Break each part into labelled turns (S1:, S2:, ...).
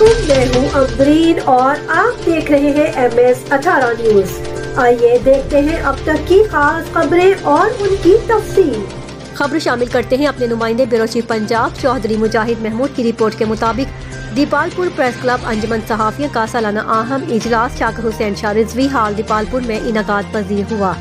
S1: नाजरीन और आप देख रहे हैं एम एस अठारह न्यूज़ आइए देखते हैं अब तक की खास खबरें और उनकी तफसील।
S2: खबर शामिल करते हैं अपने नुमाइंदे ब्यूरो पंजाब चौधरी मुजाहिद महमूद की रिपोर्ट के मुताबिक, दीपालपुर प्रेस क्लब अंजमन सहाफिया का सालाना अहम इजलास शाकर हुसैन शाह रिजवी हाल दीपालपुर में इनका पजीर हुआ।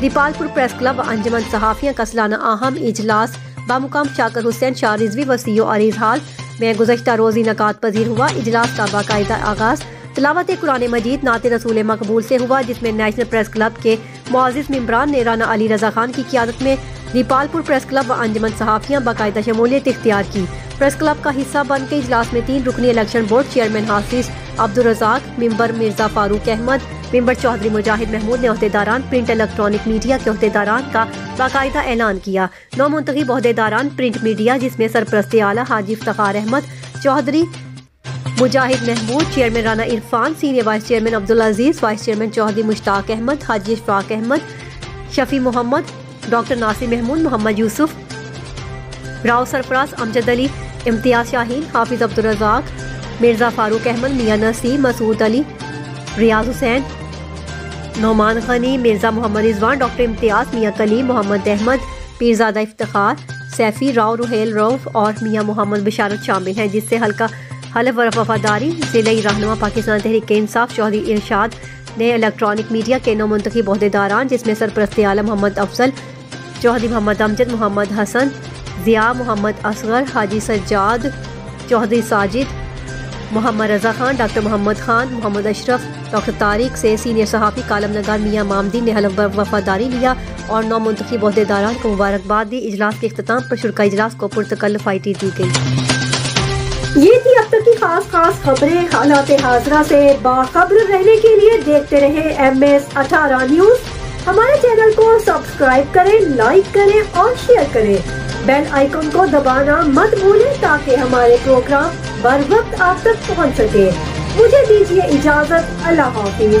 S2: दीपालपुर प्रेस क्लब अंजमन सहाफिया का सालाना अहम इजलास, बामुकाम शाकर हुसैन शाह रिजवी व सीओ अरीज हाल में गुजशत रोज इनका पजीर हुआ। इजलास का बाकायदा आगाज़। तलावत कुरान मजीद नात रसूल मकबूल से हुआ, जिसमें नेशनल प्रेस क्लब के मुआजिज मम्बरान ने राना अली रजा खान की क्यादत में दीपालपुर प्रेस क्लब व अंजमन सहाफियाँ बाकायदा शमूलियत इख्तियार की। प्रेस क्लब का हिस्सा बन के इजलास में तीन रुकनी election board chairman Hafiz Abdul Razzaq member Mirza Farooq Ahmed member Chaudhry Mujahid Mahmood ने अहदेदारान प्रिंट इलेक्ट्रॉनिक मीडिया के अहदेदारान का बाकायदा ऐलान किया। नौ मुंतखब अहदेदारान प्रिंट मीडिया, जिसमें सरप्रस्त आला Haji Iftar Ahmed, Chaudhry Mujahid Mahmood, chairman Rana Irfan, senior vice chairman Abdul Aziz, vice chairman Chaudhry Mushtaq Ahmed, Haji Ishfaq Ahmed, Shafi Mohammad, doctor Nasir Mahmood, Mohammad Yousuf, Rao Sarfaraz, Amjad Ali, Imtiaz Shaheen, Hafiz Abdul Razzaq, Mirza Farooq Ahmed, Mian Naseem, Masood Ali, Riaz Hussain Nauman Khani, Mirza Mohammad Rizwan, doctor Imtiaz, Mian Kaleem, Mohammad Ahmad, Pirzada इफ्तार सैफ़ी, राव रुहेल रऊफ और मियाँ मोहम्मद बशारत शामिल हैं, जिससे हल्का हलफ वफादारी, ज़िले रहनुमा पाकिस्तान तहरीक इंसाफ, चौधरी इरशाद ने इलेक्ट्रॉनिक मीडिया के नौ मुंतखी अहदेदारान जिसमें सरप्रस्त आलम मोहम्मद अफजल, चौधरी मोहम्मद अमजद, मोहम्मद हसन, ज़िया मोहम्मद असगर, हाजी सज्जाद, चौधरी साजिद मोहम्मद रजा खान, डॉक्टर मोहम्मद खान, मोहम्मद अशरफ, डॉक्टर तारिक से सीनियर सहाफ़ी कालम नगार मियाँ मामदी ने हलफ वफादारी लिया और नौ मुंतखब अहदेदारान को मुबारकबाद दी। इजलास के अख्ताम पर शुरा इजलास को पुरतकल्लफाइटी दी गई।
S1: ये थी अब तक की खास खास खबरें। हालात हाजरा से बाखबर रहने के लिए देखते रहे एम एस अठारह न्यूज़। हमारे चैनल को सब्सक्राइब करें, लाइक करें और शेयर करें। बेल आइकन को दबाना मत भूलें ताकि हमारे प्रोग्राम बर वक्त आप तक पहुँच सके। मुझे दीजिए इजाज़त। अल्लाह हाफिज।